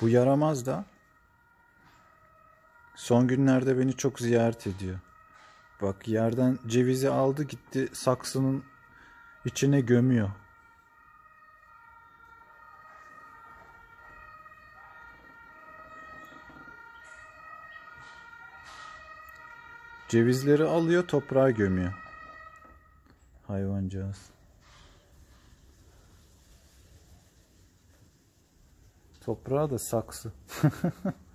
Bu yaramaz da son günlerde beni çok ziyaret ediyor. Bak yerden cevizi aldı gitti saksının içine gömüyor. Cevizleri alıyor toprağa gömüyor. Hayvancağız. Toprağa da saksı.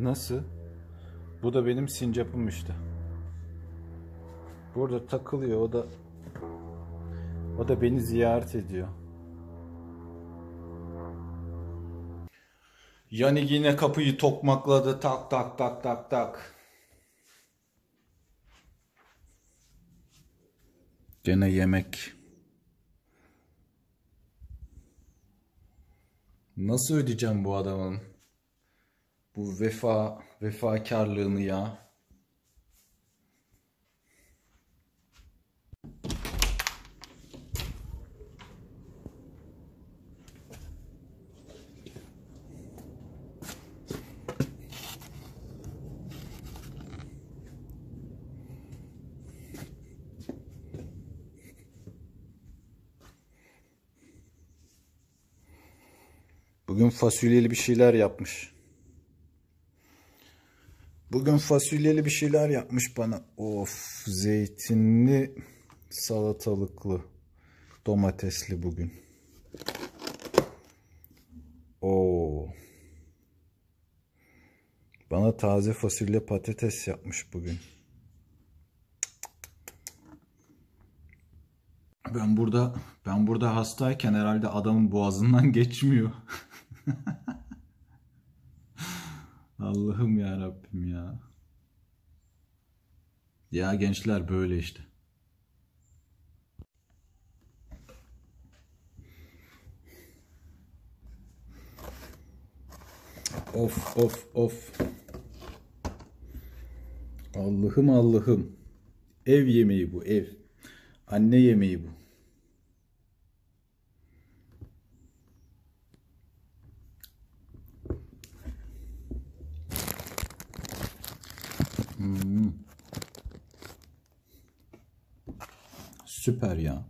Nasıl? Bu da benim sincapım işte. Burada takılıyor. O da o da beni ziyaret ediyor. Yani yine kapıyı tokmakladı. Tak tak tak tak tak. Gene yemek. Nasıl ödeyeceğim bu adamın? Bu vefa, vefakarlığını ya. Bugün fasulyeli bir şeyler yapmış. Bugün fasulyeli bir şeyler yapmış bana. Of zeytinli salatalıklı domatesli bugün. Oo. Bana taze fasulye patates yapmış bugün. Ben burada ben burada hastayken herhalde adamın boğazından geçmiyor. Allah'ım ya Rabbim ya. Ya gençler böyle işte. Of of of. Allah'ım Allah'ım. Ev yemeği bu ev. Anne yemeği bu. Süper ya.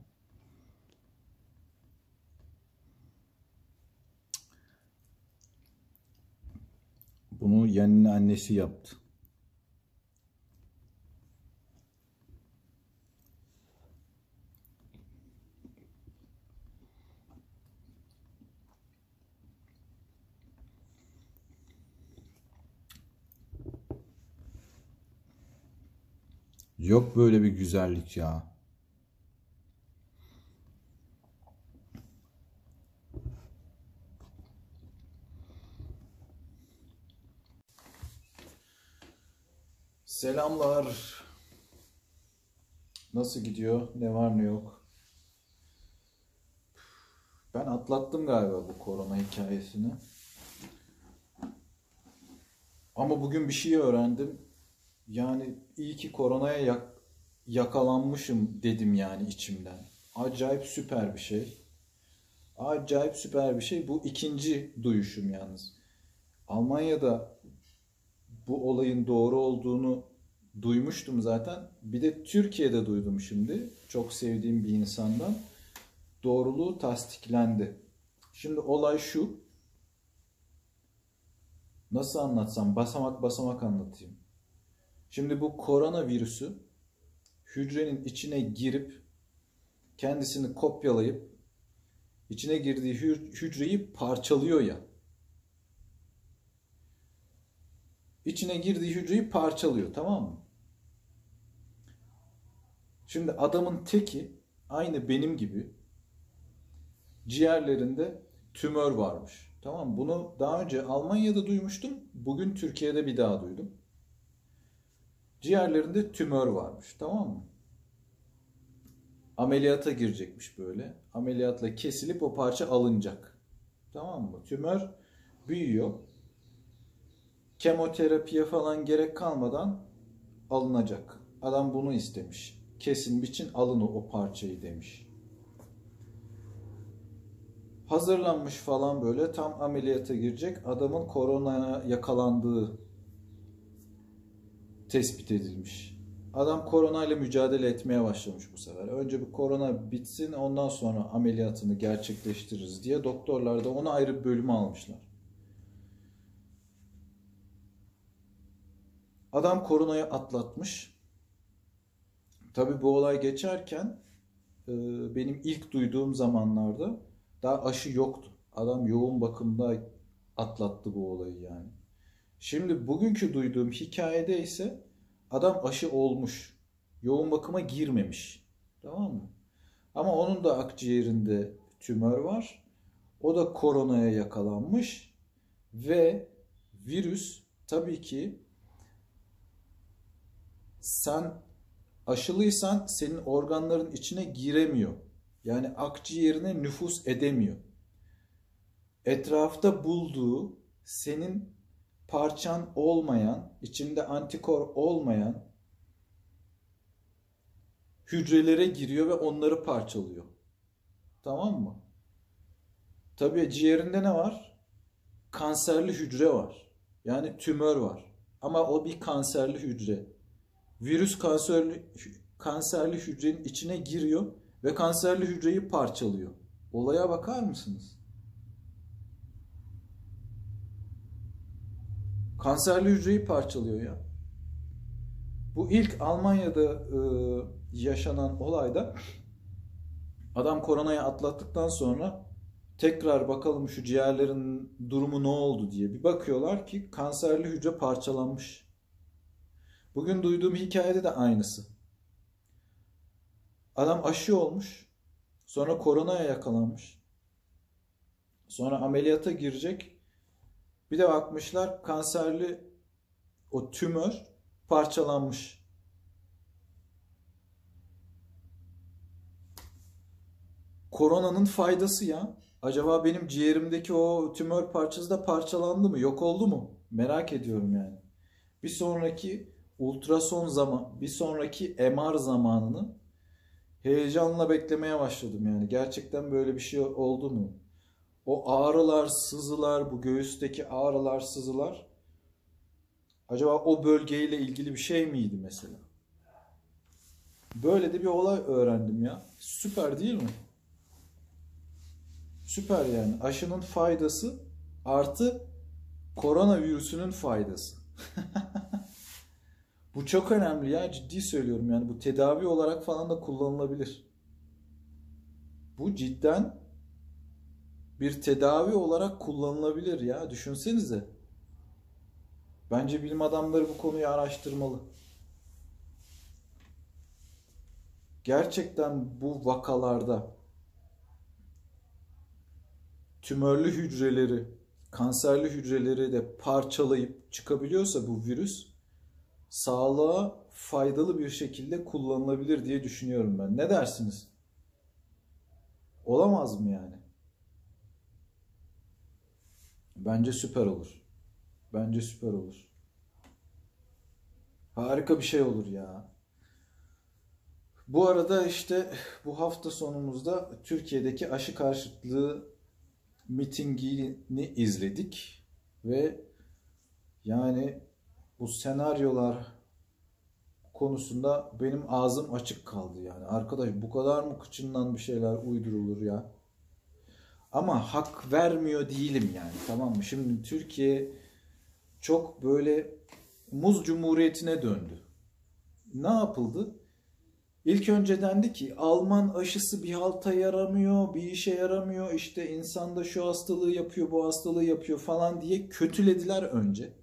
Bunu yeğenin annesi yaptı. Yok böyle bir güzellik ya. Selamlar. Nasıl gidiyor? Ne var ne yok? Ben atlattım galiba bu korona hikayesini. Ama bugün bir şey öğrendim. Yani iyi ki koronaya yak- yakalanmışım dedim yani içimden. Acayip süper bir şey. Acayip süper bir şey. Bu ikinci duyuşum yalnız. Almanya'da bu olayın doğru olduğunu duymuştum zaten. Bir de Türkiye'de duydum şimdi. Çok sevdiğim bir insandan. Doğruluğu tasdiklendi. Şimdi olay şu. Nasıl anlatsam? Basamak basamak anlatayım. Şimdi bu koronavirüsü hücrenin içine girip kendisini kopyalayıp içine girdiği hü- hücreyi parçalıyor ya. İçine girdiği hücreyi parçalıyor tamam mı? Şimdi adamın teki aynı benim gibi ciğerlerinde tümör varmış. Tamam? Bunu daha önce Almanya'da duymuştum. Bugün Türkiye'de bir daha duydum. Ciğerlerinde tümör varmış. Tamam mı? Ameliyata girecekmiş böyle. Ameliyatla kesilip o parça alınacak. Tamam mı? Tümör büyüyor. Kemoterapiye falan gerek kalmadan alınacak. Adam bunu istemiş. Kesin biçin alın o, parçayı demiş. Hazırlanmış falan böyle tam ameliyata girecek. Adamın koronaya yakalandığı tespit edilmiş. Adam koronayla mücadele etmeye başlamış bu sefer. Önce bir korona bitsin ondan sonra ameliyatını gerçekleştiririz diye doktorlar da onu ayrı bir bölüme almışlar. Adam koronayı atlatmış. Tabi bu olay geçerken e, benim ilk duyduğum zamanlarda daha aşı yoktu. Adam yoğun bakımda atlattı bu olayı yani. Şimdi bugünkü duyduğum hikayede ise adam aşı olmuş. Yoğun bakıma girmemiş. Tamam mı? Ama onun da akciğerinde tümör var. O da koronaya yakalanmış ve virüs tabii ki sen aşılıysan senin organların içine giremiyor. Yani akciğerine nüfus edemiyor. Etrafta bulduğu senin parçan olmayan, içinde antikor olmayan hücrelere giriyor ve onları parçalıyor. Tamam mı? Tabii ciğerinde ne var? Kanserli hücre var. Yani tümör var. Ama o bir kanserli hücre. Virüs kanserli kanserli hücrenin içine giriyor ve kanserli hücreyi parçalıyor. Olaya bakar mısınız? Kanserli hücreyi parçalıyor ya. Bu ilk Almanya'da e, yaşanan olayda adam koronayı atlattıktan sonra tekrar bakalım şu ciğerlerin durumu ne oldu diye bir bakıyorlar ki kanserli hücre parçalanmış. Bugün duyduğum hikayede de aynısı. Adam aşı olmuş. Sonra koronaya yakalanmış. Sonra ameliyata girecek. Bir de bakmışlar kanserli o tümör parçalanmış. Koronanın faydası ya. Acaba benim ciğerimdeki o tümör parçası da parçalandı mı? Yok oldu mu? Merak ediyorum yani. Bir sonraki ultrason zaman, bir sonraki MR zamanını heyecanla beklemeye başladım yani. Gerçekten böyle bir şey oldu mu? O ağrılar, sızılar, bu göğüsteki ağrılar, sızılar acaba o bölgeyle ilgili bir şey miydi mesela? Böyle de bir olay öğrendim ya. Süper değil mi? Süper yani. Aşının faydası artı koronavirüsünün faydası. bu çok önemli ya. Ciddi söylüyorum yani. Bu tedavi olarak falan da kullanılabilir. Bu cidden bir tedavi olarak kullanılabilir ya. Düşünsenize. Bence bilim adamları bu konuyu araştırmalı. Gerçekten bu vakalarda tümörlü hücreleri, kanserli hücreleri de parçalayıp çıkabiliyorsa bu virüs sağlığa faydalı bir şekilde kullanılabilir diye düşünüyorum ben. Ne dersiniz? Olamaz mı yani? Bence süper olur. Bence süper olur. Harika bir şey olur ya. Bu arada işte bu hafta sonumuzda Türkiye'deki aşı karşıtlığı mitingini izledik ve yani bu senaryolar konusunda benim ağzım açık kaldı yani. Arkadaş bu kadar mı kıçından bir şeyler uydurulur ya? Ama hak vermiyor değilim yani tamam mı? Şimdi Türkiye çok böyle muz cumhuriyetine döndü. Ne yapıldı? İlk önce dendi ki Alman aşısı bir halta yaramıyor, bir işe yaramıyor, işte insanda şu hastalığı yapıyor, bu hastalığı yapıyor falan diye kötülediler önce.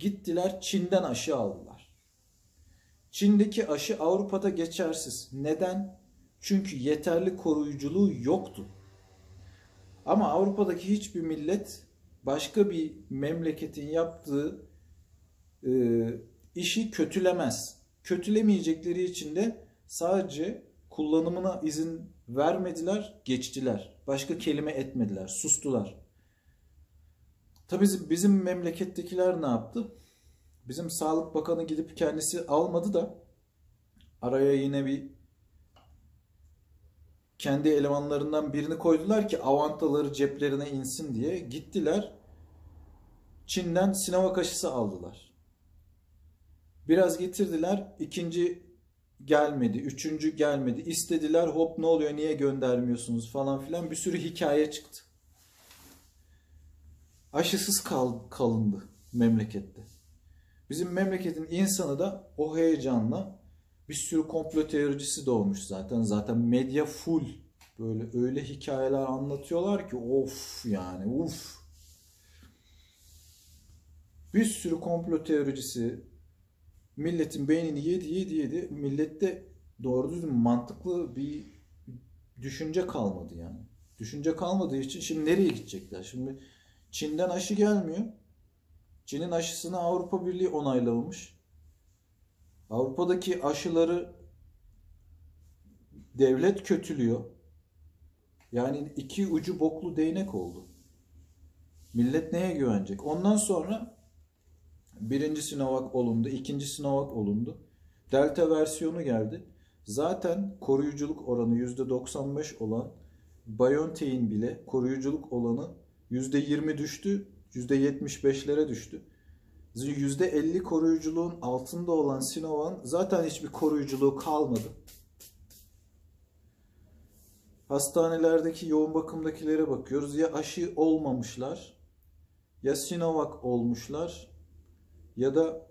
Gittiler Çin'den aşı aldılar. Çin'deki aşı Avrupa'da geçersiz. Neden? Çünkü yeterli koruyuculuğu yoktu. Ama Avrupa'daki hiçbir millet başka bir memleketin yaptığı e, işi kötülemez. Kötülemeyecekleri için de sadece kullanımına izin vermediler, geçtiler. Başka kelime etmediler, sustular. Tabii bizim, memlekettekiler ne yaptı? Bizim Sağlık Bakanı gidip kendisi almadı da araya yine bir kendi elemanlarından birini koydular ki avantaları ceplerine insin diye. Gittiler Çin'den Sinovac aşısı aldılar. Biraz getirdiler. ikinci gelmedi. Üçüncü gelmedi. İstediler hop ne oluyor niye göndermiyorsunuz falan filan bir sürü hikaye çıktı. Aşısız kal kalındı memlekette. Bizim memleketin insanı da o heyecanla bir sürü komplo teoricisi doğmuş zaten. Zaten medya full. Böyle öyle hikayeler anlatıyorlar ki of yani uf. Bir sürü komplo teoricisi milletin beynini yedi yedi yedi. Millette doğru düzgün mantıklı bir düşünce kalmadı yani. Düşünce kalmadığı için şimdi nereye gidecekler? Şimdi Çin'den aşı gelmiyor. Çin'in aşısını Avrupa Birliği onaylamış. Avrupa'daki aşıları devlet kötülüyor. Yani iki ucu boklu değnek oldu. Millet neye güvenecek? Ondan sonra birinci Sinovac olundu, ikinci Sinovac olundu. Delta versiyonu geldi. Zaten koruyuculuk oranı %95 olan BioNTech'in bile koruyuculuk olanı %20 düştü, %75'lere düştü. %50 koruyuculuğun altında olan Sinovac'ın zaten hiçbir koruyuculuğu kalmadı. Hastanelerdeki yoğun bakımdakilere bakıyoruz. Ya aşı olmamışlar, ya Sinovac olmuşlar, ya da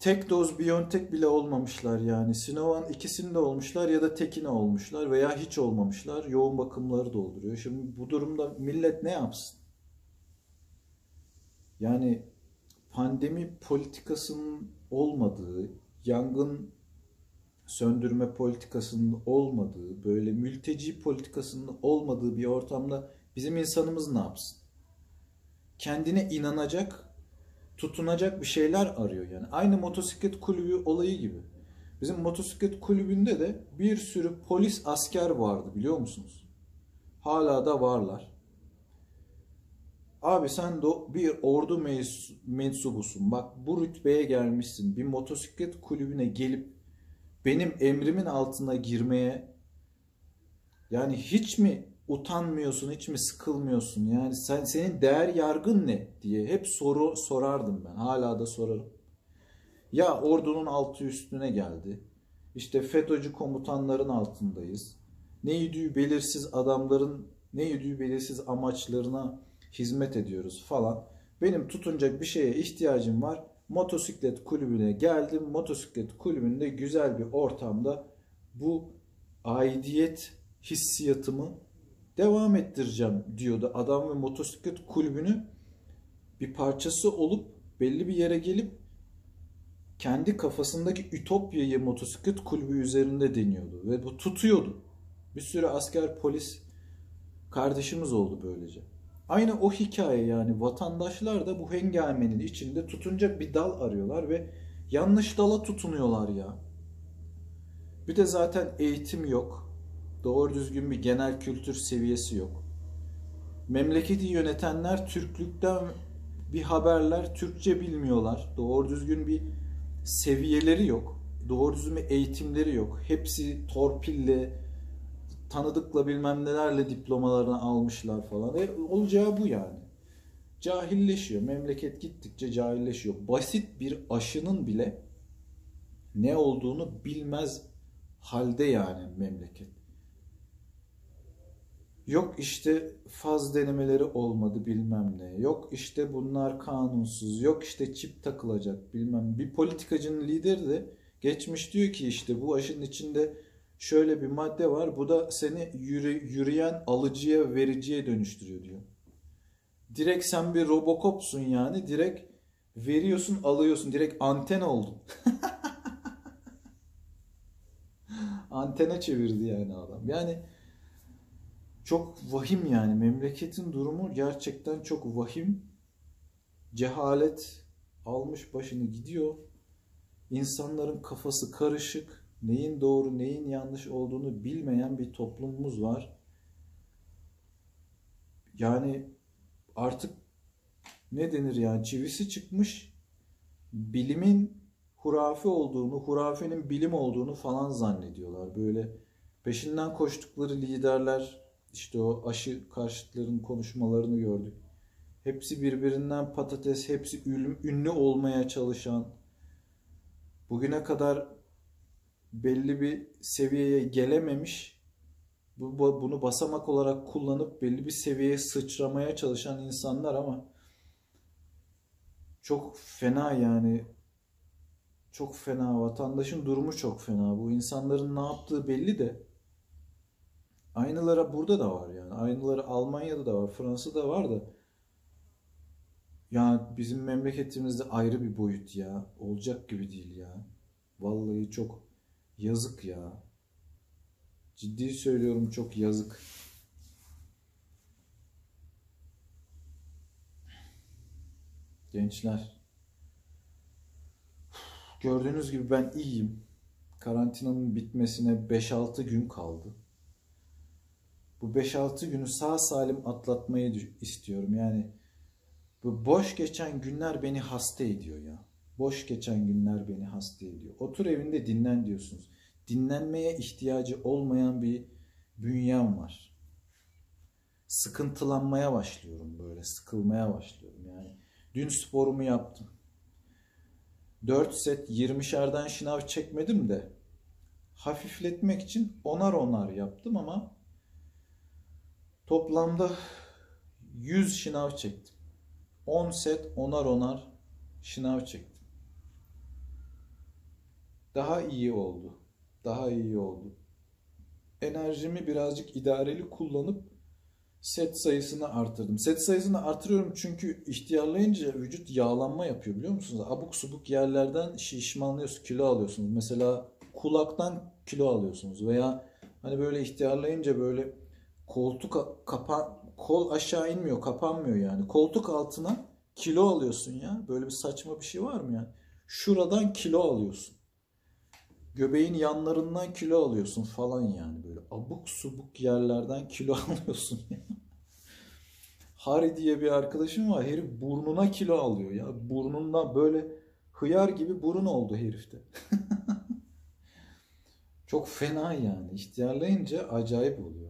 tek doz Biontech bile olmamışlar yani. Sinovac'ın ikisinde olmuşlar ya da tekine olmuşlar veya hiç olmamışlar. Yoğun bakımları dolduruyor. Şimdi bu durumda millet ne yapsın? Yani pandemi politikasının olmadığı, yangın söndürme politikasının olmadığı, böyle mülteci politikasının olmadığı bir ortamda bizim insanımız ne yapsın? Kendine inanacak, tutunacak bir şeyler arıyor yani. Aynı motosiklet kulübü olayı gibi. Bizim motosiklet kulübünde de bir sürü polis asker vardı biliyor musunuz? Hala da varlar. Abi sen de bir ordu mensubusun. Bak bu rütbeye gelmişsin. Bir motosiklet kulübüne gelip benim emrimin altına girmeye yani hiç mi utanmıyorsun, hiç mi sıkılmıyorsun? Yani sen senin değer yargın ne diye hep soru sorardım ben. Hala da sorarım. Ya ordunun altı üstüne geldi. İşte FETÖ'cü komutanların altındayız. Ne yediği belirsiz adamların ne yediği belirsiz amaçlarına hizmet ediyoruz falan. Benim tutunacak bir şeye ihtiyacım var. Motosiklet kulübüne geldim. Motosiklet kulübünde güzel bir ortamda bu aidiyet hissiyatımı devam ettireceğim diyordu. Adam ve motosiklet kulübünü bir parçası olup belli bir yere gelip kendi kafasındaki ütopyayı motosiklet kulübü üzerinde deniyordu ve bu tutuyordu. Bir sürü asker polis kardeşimiz oldu böylece. Aynı o hikaye yani vatandaşlar da bu hengamenin içinde tutunacak bir dal arıyorlar ve yanlış dala tutunuyorlar ya. Bir de zaten eğitim yok. Doğru düzgün bir genel kültür seviyesi yok. Memleketi yönetenler Türklükten bir haberler Türkçe bilmiyorlar. Doğru düzgün bir seviyeleri yok. Doğru düzgün bir eğitimleri yok. Hepsi torpille, tanıdıkla bilmem nelerle diplomalarını almışlar falan. E, olacağı bu yani. Cahilleşiyor. Memleket gittikçe cahilleşiyor. Basit bir aşının bile ne olduğunu bilmez halde yani memleket. Yok işte faz denemeleri olmadı bilmem ne. Yok işte bunlar kanunsuz. Yok işte çip takılacak bilmem. Bir politikacının lideri de Geçmiş diyor ki işte bu aşının içinde şöyle bir madde var. Bu da seni yürü, yürüyen alıcıya vericiye dönüştürüyor diyor. Direkt sen bir Robocop'sun yani. Direkt veriyorsun alıyorsun. Direkt anten oldun. Antene çevirdi yani adam. Yani çok vahim yani. Memleketin durumu gerçekten çok vahim. Cehalet almış başını gidiyor. İnsanların kafası karışık. Neyin doğru, neyin yanlış olduğunu bilmeyen bir toplumumuz var. Yani artık ne denir yani çivisi çıkmış bilimin hurafe olduğunu, hurafenin bilim olduğunu falan zannediyorlar. Böyle peşinden koştukları liderler işte o aşı karşıtların konuşmalarını gördük. Hepsi birbirinden patates, hepsi ünlü olmaya çalışan, bugüne kadar belli bir seviyeye gelememiş, bunu basamak olarak kullanıp belli bir seviyeye sıçramaya çalışan insanlar ama çok fena yani çok fena vatandaşın durumu çok fena bu insanların ne yaptığı belli de aynıları burada da var yani. Aynıları Almanya'da da var Fransa'da var da. Ya bizim memleketimizde ayrı bir boyut ya. Olacak gibi değil ya. Vallahi çok yazık ya. Ciddi söylüyorum çok yazık. Gençler. Gördüğünüz gibi ben iyiyim. Karantinanın bitmesine 5-6 gün kaldı. Bu 5-6 günü sağ salim atlatmayı istiyorum. Yani bu boş geçen günler beni hasta ediyor ya. Boş geçen günler beni hasta ediyor. Otur evinde dinlen diyorsunuz. Dinlenmeye ihtiyacı olmayan bir bünyem var. Sıkıntılanmaya başlıyorum böyle, sıkılmaya başlıyorum yani. Dün sporumu yaptım. 4 set 20'şerden şınav çekmedim de hafifletmek için onar onar yaptım ama toplamda 100 şınav çektim. 10 set onar onar şınav çektim. Daha iyi oldu. Daha iyi oldu. Enerjimi birazcık idareli kullanıp set sayısını arttırdım. Set sayısını artırıyorum çünkü ihtiyarlayınca vücut yağlanma yapıyor biliyor musunuz? Abuk subuk yerlerden şişmanlıyorsunuz, kilo alıyorsunuz. Mesela kulaktan kilo alıyorsunuz veya hani böyle ihtiyarlayınca böyle koltuk kapan kol aşağı inmiyor, kapanmıyor yani. Koltuk altına kilo alıyorsun ya. Böyle bir saçma bir şey var mı ya? Şuradan kilo alıyorsun. Göbeğin yanlarından kilo alıyorsun falan yani böyle abuk subuk yerlerden kilo alıyorsun. Hari diye bir arkadaşım var. Herif burnuna kilo alıyor ya. Burnundan böyle hıyar gibi burun oldu herifte. Çok fena yani. İhtiyarlayınca acayip oluyor.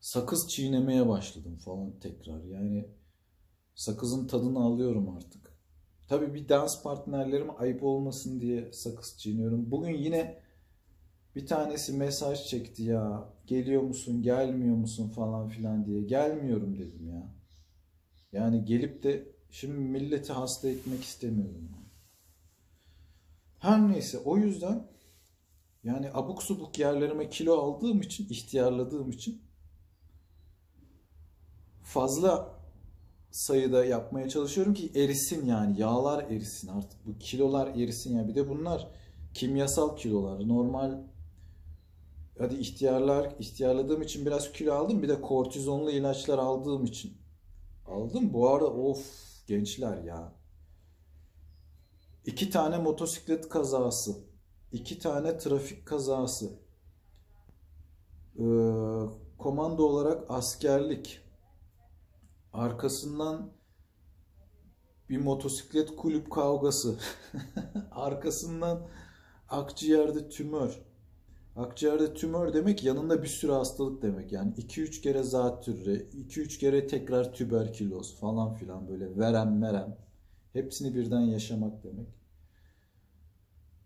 Sakız çiğnemeye başladım falan tekrar. Yani sakızın tadını alıyorum artık. Tabii bir dans partnerlerim ayıp olmasın diye sakız çiğniyorum. Bugün yine bir tanesi mesaj çekti ya. Geliyor musun, gelmiyor musun falan filan diye. Gelmiyorum dedim ya. Yani gelip de şimdi milleti hasta etmek istemiyorum. Her neyse o yüzden yani abuk subuk yerlerime kilo aldığım için, ihtiyarladığım için fazla sayıda yapmaya çalışıyorum ki erisin yani. Yağlar erisin artık. Bu kilolar erisin yani bir de bunlar kimyasal kilolar. Normal hadi ihtiyarlar ihtiyarladığım için biraz kilo aldım. Bir de kortizonlu ilaçlar aldığım için. Aldım. Bu arada of gençler ya. İki tane motosiklet kazası iki tane trafik kazası ee, komando olarak askerlik Arkasından bir motosiklet kulüp kavgası. Arkasından akciğerde tümör. Akciğerde tümör demek yanında bir sürü hastalık demek. Yani 2-3 kere zatürre, 2-3 kere tekrar tüberküloz falan filan böyle verem merem. Hepsini birden yaşamak demek.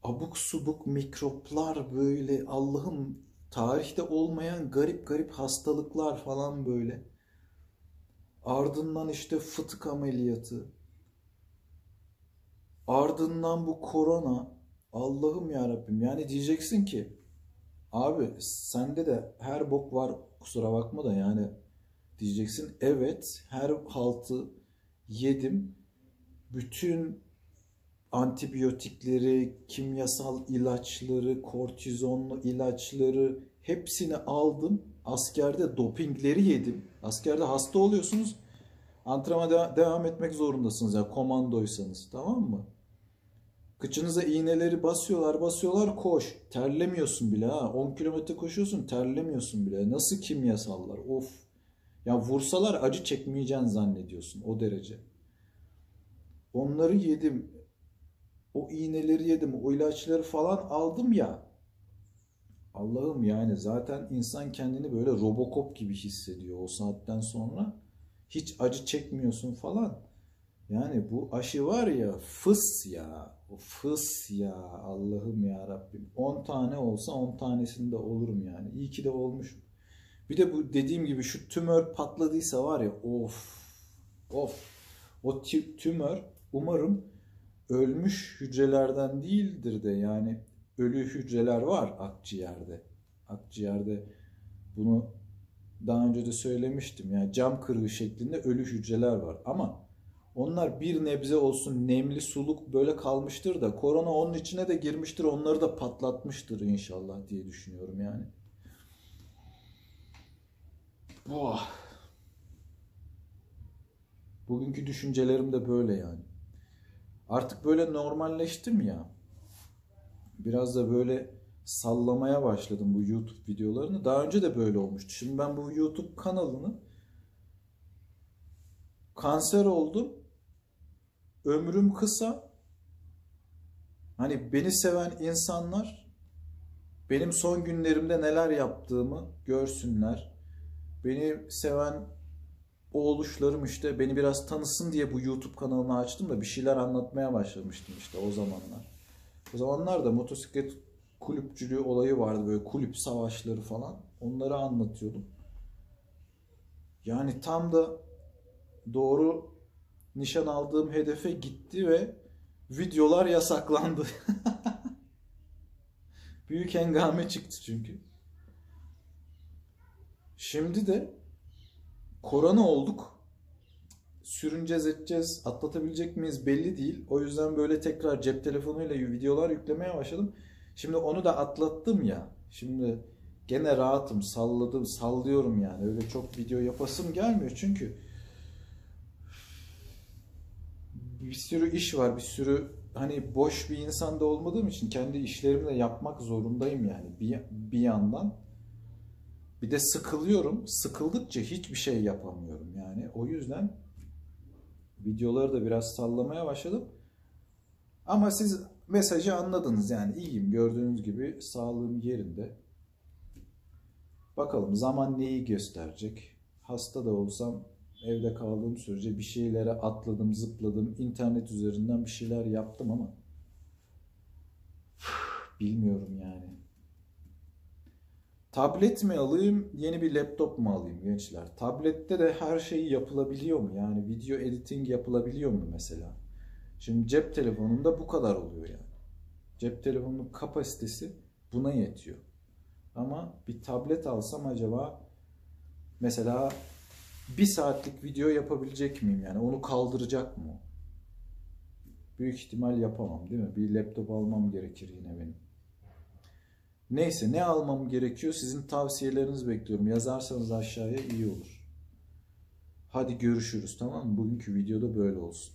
Abuk subuk mikroplar böyle Allah'ım tarihte olmayan garip garip hastalıklar falan böyle. Ardından işte fıtık ameliyatı. Ardından bu korona. Allah'ım ya Rabbim. Yani diyeceksin ki abi sende de her bok var kusura bakma da yani diyeceksin. Evet her haltı yedim. Bütün antibiyotikleri, kimyasal ilaçları, kortizonlu ilaçları hepsini aldım. Askerde dopingleri yedim. Askerde hasta oluyorsunuz. Antrenmana de- devam etmek zorundasınız ya komandoysanız tamam mı? Kıçınıza iğneleri basıyorlar basıyorlar koş. Terlemiyorsun bile ha. 10 kilometre koşuyorsun terlemiyorsun bile. Nasıl kimyasallar of. Ya vursalar acı çekmeyeceğini zannediyorsun o derece. Onları yedim. O iğneleri yedim. O ilaçları falan aldım ya. Allah'ım yani zaten insan kendini böyle Robocop gibi hissediyor o saatten sonra. Hiç acı çekmiyorsun falan. Yani bu aşı var ya fıs ya. Fıs ya Allah'ım ya Rabbim. 10 tane olsa 10 tanesinde olurum yani. İyi ki de olmuş. Bir de bu dediğim gibi şu tümör patladıysa var ya of of. O tü- tümör umarım ölmüş hücrelerden değildir de yani ölü hücreler var akciğerde. Akciğerde bunu daha önce de söylemiştim. Yani cam kırığı şeklinde ölü hücreler var. Ama onlar bir nebze olsun nemli suluk böyle kalmıştır da korona onun içine de girmiştir. Onları da patlatmıştır inşallah diye düşünüyorum yani. Boah. Bugünkü düşüncelerim de böyle yani. Artık böyle normalleştim ya. Biraz da böyle sallamaya başladım bu YouTube videolarını. Daha önce de böyle olmuştu. Şimdi ben bu YouTube kanalını kanser oldum. Ömrüm kısa. Hani beni seven insanlar benim son günlerimde neler yaptığımı görsünler. Beni seven o oluşlarım işte beni biraz tanısın diye bu YouTube kanalını açtım da bir şeyler anlatmaya başlamıştım işte o zamanlar. O zamanlar da motosiklet kulüpçülüğü olayı vardı böyle kulüp savaşları falan. Onları anlatıyordum. Yani tam da doğru nişan aldığım hedefe gitti ve videolar yasaklandı. Büyük hengame çıktı çünkü. Şimdi de korona olduk. Sürüneceğiz edeceğiz. Atlatabilecek miyiz belli değil. O yüzden böyle tekrar cep telefonuyla videolar yüklemeye başladım. Şimdi onu da atlattım ya. Şimdi gene rahatım. Salladım, sallıyorum yani. Öyle çok video yapasım gelmiyor. Çünkü bir sürü iş var. Bir sürü hani boş bir insan da olmadığım için kendi işlerimi de yapmak zorundayım yani. Bir, bir yandan. Bir de sıkılıyorum. Sıkıldıkça hiçbir şey yapamıyorum yani. O yüzden videoları da biraz sallamaya başladım. Ama siz mesajı anladınız yani iyiyim gördüğünüz gibi sağlığım yerinde. Bakalım zaman neyi gösterecek? Hasta da olsam evde kaldığım sürece bir şeylere atladım, zıpladım, internet üzerinden bir şeyler yaptım ama bilmiyorum yani. Tablet mi alayım, yeni bir laptop mu alayım gençler? Tablette de her şey yapılabiliyor mu? Yani video editing yapılabiliyor mu mesela? Şimdi cep telefonunda bu kadar oluyor yani. Cep telefonunun kapasitesi buna yetiyor. Ama bir tablet alsam acaba mesela bir saatlik video yapabilecek miyim yani? Onu kaldıracak mı? Büyük ihtimal yapamam değil mi? Bir laptop almam gerekir yine benim. Neyse ne almam gerekiyor? Sizin tavsiyelerinizi bekliyorum. Yazarsanız aşağıya iyi olur. Hadi görüşürüz tamam mı? Bugünkü videoda böyle olsun.